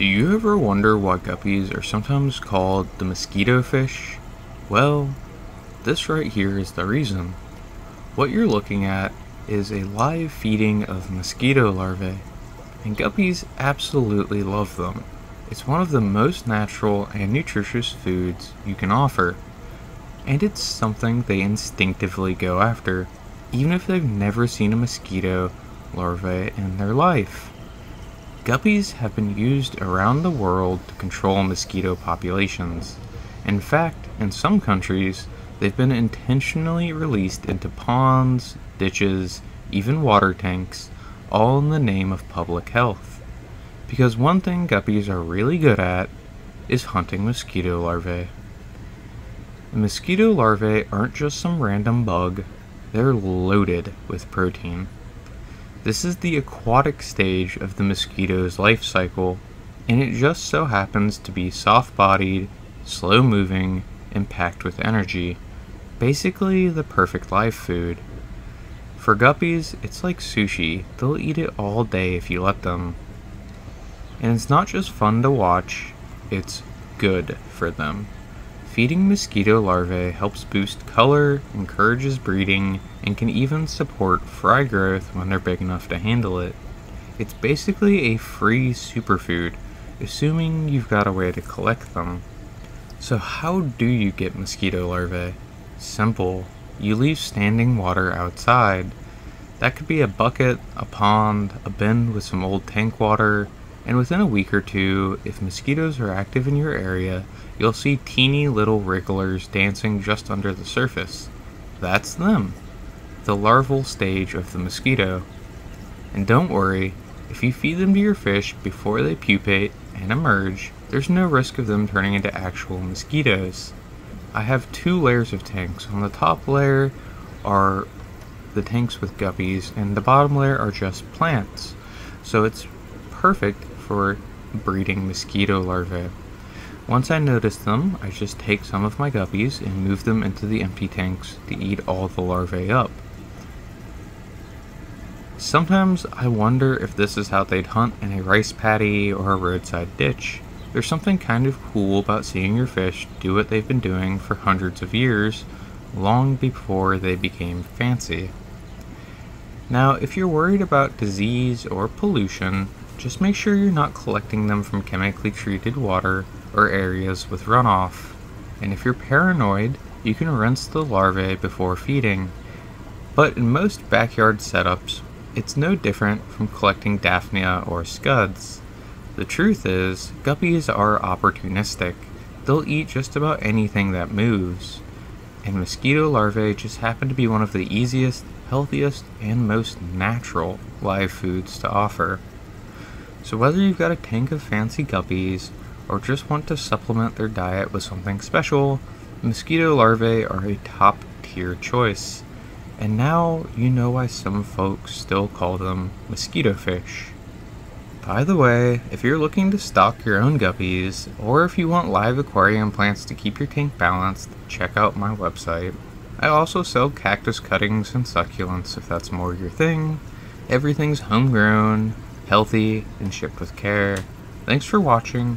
Do you ever wonder why guppies are sometimes called the mosquito fish? Well, this right here is the reason. What you're looking at is a live feeding of mosquito larvae, and guppies absolutely love them. It's one of the most natural and nutritious foods you can offer, and it's something they instinctively go after, even if they've never seen a mosquito larvae in their life. Guppies have been used around the world to control mosquito populations. In fact, in some countries, they've been intentionally released into ponds, ditches, even water tanks, all in the name of public health. Because one thing guppies are really good at is hunting mosquito larvae. The mosquito larvae aren't just some random bug, they're loaded with protein. This is the aquatic stage of the mosquito's life cycle, and it just so happens to be soft bodied, slow moving, and packed with energy. Basically, the perfect live food. For guppies, it's like sushi, they'll eat it all day if you let them. And it's not just fun to watch, it's good for them. Feeding mosquito larvae helps boost color, encourages breeding, and can even support fry growth when they're big enough to handle it. It's basically a free superfood, assuming you've got a way to collect them. So how do you get mosquito larvae? Simple. You leave standing water outside. That could be a bucket, a pond, a bin with some old tank water, and within a week or two, if mosquitoes are active in your area, you'll see teeny little wrigglers dancing just under the surface. That's them, the larval stage of the mosquito. And don't worry, if you feed them to your fish before they pupate and emerge, there's no risk of them turning into actual mosquitoes. I have two layers of tanks. On the top layer are the tanks with guppies, and the bottom layer are just plants. So it's perfect for breeding mosquito larvae. Once I notice them, I just take some of my guppies and move them into the empty tanks to eat all the larvae up. Sometimes I wonder if this is how they'd hunt in a rice paddy or a roadside ditch. There's something kind of cool about seeing your fish do what they've been doing for hundreds of years, long before they became fancy. Now, if you're worried about disease or pollution, just make sure you're not collecting them from chemically treated water or areas with runoff. And if you're paranoid, you can rinse the larvae before feeding. But in most backyard setups, it's no different from collecting Daphnia or scuds. The truth is, guppies are opportunistic. They'll eat just about anything that moves. And mosquito larvae just happen to be one of the easiest, healthiest, and most natural live foods to offer. So whether you've got a tank of fancy guppies or just want to supplement their diet with something special, mosquito larvae are a top tier choice. And now you know why some folks still call them mosquito fish. By the way, if you're looking to stock your own guppies, or if you want live aquarium plants to keep your tank balanced, check out my website. I also sell cactus cuttings and succulents if that's more your thing. Everything's homegrown, healthy, and shipped with care. Thanks for watching,